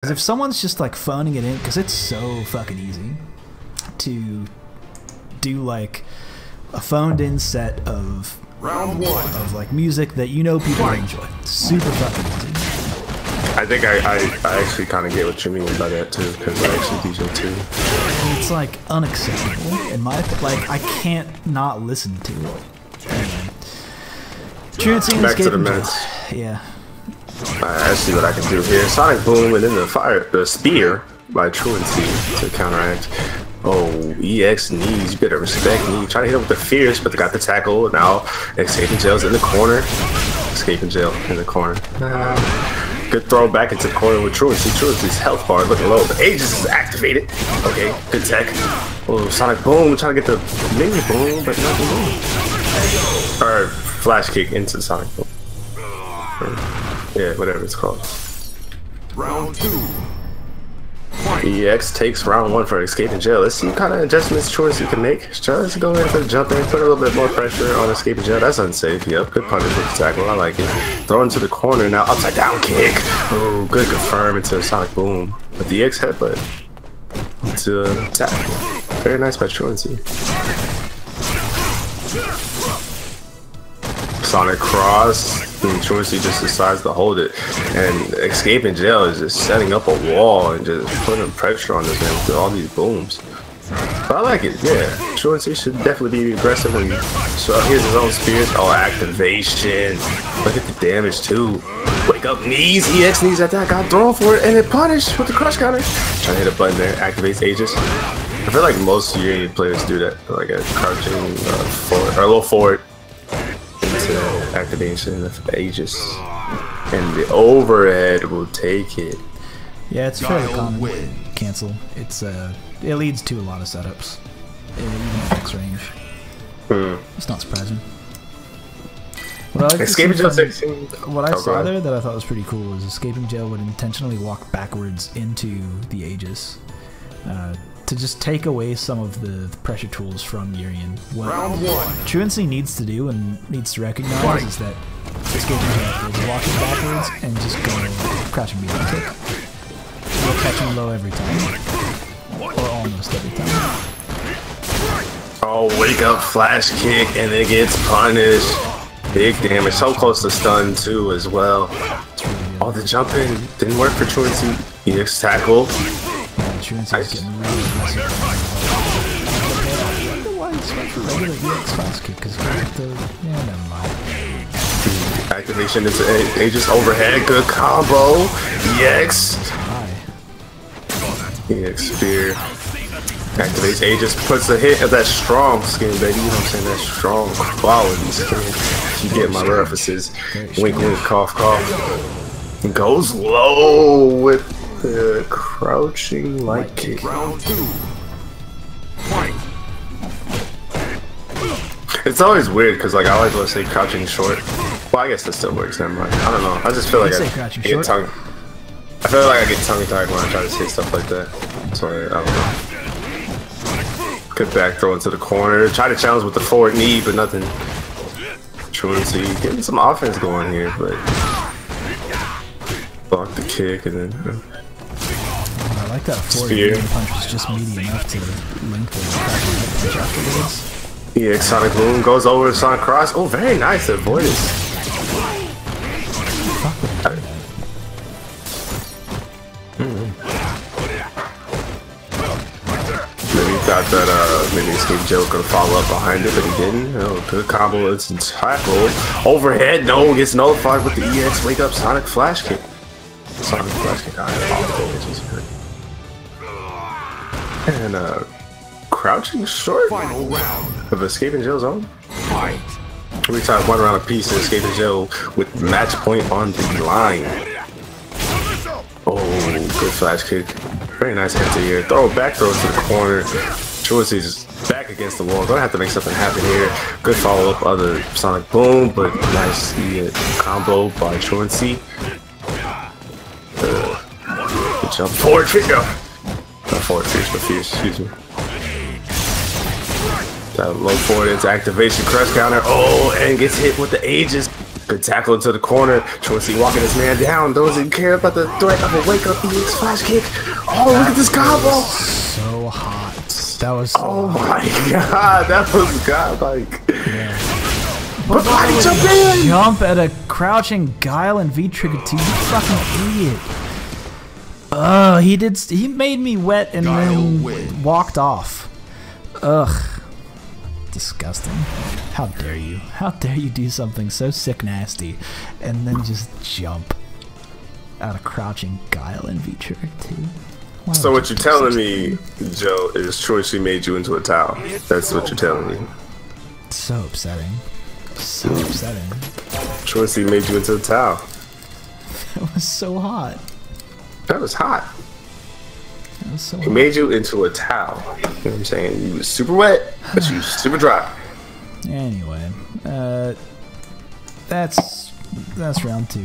Because if someone's just like phoning it in, because it's so fucking easy to do like a phoned in set of Round one. of like music that you know people will enjoy. Super fucking easy. I think I, I, I actually kind of get what you mean by that too, because I actually DJ too. It's like unacceptable in my like I can't not listen to it. Anyway. Truancii Back to the Jail. Yeah. I see what I can do here. Sonic Boom and then the fire, the spear by Truancii to counteract. Oh, EX knees, you better respect me. Trying to hit him with the fierce, but they got the tackle. Now, escaping jail's in the corner. Escaping jail in the corner. Ah, Good throw back into the corner with Truancii. Truancii's health bar looking low. The Aegis is activated. Okay, good tech. Oh, Sonic Boom trying to get the mini boom, but nothing boom. Or flash kick into Sonic Boom. Yeah, whatever it's called. Round two. EX takes round one for escaping jail. Let's see what kind of adjustments choice you can make. Just go ahead and jump in, put a little bit more pressure on escaping jail. That's unsafe. Yep, good punish with the tackle. I like it. Throw into the corner now. Upside down kick. Oh, good confirm into Sonic Boom. With the EX headbutt. Into uh, tackle. Very nice by Truancii. Sonic Cross. And Truancii just decides to hold it. And escaping jail is just setting up a wall and just putting pressure on this man with all these booms. But I like it, yeah. Truancii should definitely be aggressive and so here's his own spears. Oh, activation. Look at the damage too. Wake up knees, EX knees at that, got thrown for it, and then punished with the crush counter. Trying to hit a button there, activates Aegis. I feel like most Urien players do that, like a crouching uh, forward, or a little forward into activation of Aegis. And the overhead will take it. Yeah, it's fairly common. win. Cancel. It's uh it leads to a lot of setups. Even at X range. Hmm. It's not surprising. What I like Escaping Jail from- 16. What I Oh, saw there that I thought was pretty cool was escaping jail would intentionally walk backwards into the Aegis uh, to just take away some of the, the pressure tools from Urien. What Round one. Truancii needs to do and needs to recognize is that escaping jail is walking backwards and just go crouching behind kick. You'll catch him low every time, or almost every time. Oh, wake up flash kick and it gets punished. Big damage. So close to stun too as well. It's really good. Oh, the jumping didn't work for Truancii. EX tackle. Truancii is getting really aggressive. I wonder why he's went for regular EX fast kick because the yeah, never mind. Activation A- Aegis overhead. Good combo. EX. EX spear. Activates Aegis, puts a hit of that strong skin, baby. You know what I'm saying? That strong quality skin. You get my references. Wink, wink, cough, cough. Goes low with the crouching light kick. Round two. Fight. It's always weird because like I always want to say crouching short. Well, I guess that still works. Never mind. I don't know. I just feel like I, I get short? tongue. I feel like I get tongue tied when I try to say stuff like that. So I don't know. Good back throw into the corner. Try to challenge with the forward knee, but nothing. Truancii getting some offense going here, but block the kick and then. Like that forward Spear. medium punch was just meaty enough to link the punch afterwards. EX Sonic Boom goes over to Sonic Cross. Oh, very nice avoidance. Maybe he thought that uh, maybe Escape Joe could follow up behind it, but he didn't. Oh, good combo. It's tackle. Overhead. No, one gets nullified with the EX. Wake up Sonic Flash Kick. Sonic Flash Kick. I apologize. And uh, crouching short Final round. of Escaping Jail Zone. Fight. We tied one round apiece and escaped the jail with match point on the line. Oh, good flash kick. Very nice anti here. Throw back throw to the corner. Truancii's back against the wall. Gonna have to make something happen here. Good follow up of the Sonic Boom, but nice combo by Truancii. Uh, good jump. Forward fish. No. Not forward fish, but fierce. Excuse me. That low forward into activation crush counter. Oh, and gets hit with the Aegis. Good tackle into the corner. Chauncey walking his man down. Doesn't care about the threat of a wake up EX flash kick. Oh, look at this combo. So hot. That was. Oh my god, that was godlike. But why did you in? Jump at a crouching guile and V trigger two. You fucking idiot. Oh, he did. He made me wet and then walked off. Ugh. Disgusting. How dare you? How dare you do something so sick nasty and then just jump out of crouching guile and V trigger two? Why So what you you're telling me, Joe, is Chauncey made you into a towel. That's what you're telling me. So upsetting. So upsetting. Chauncey made you into a towel. That was so hot. That was hot. It was so He hot. made you into a towel. You know what I'm saying? You was super wet, but you was super dry. Anyway, uh, that's that's round two.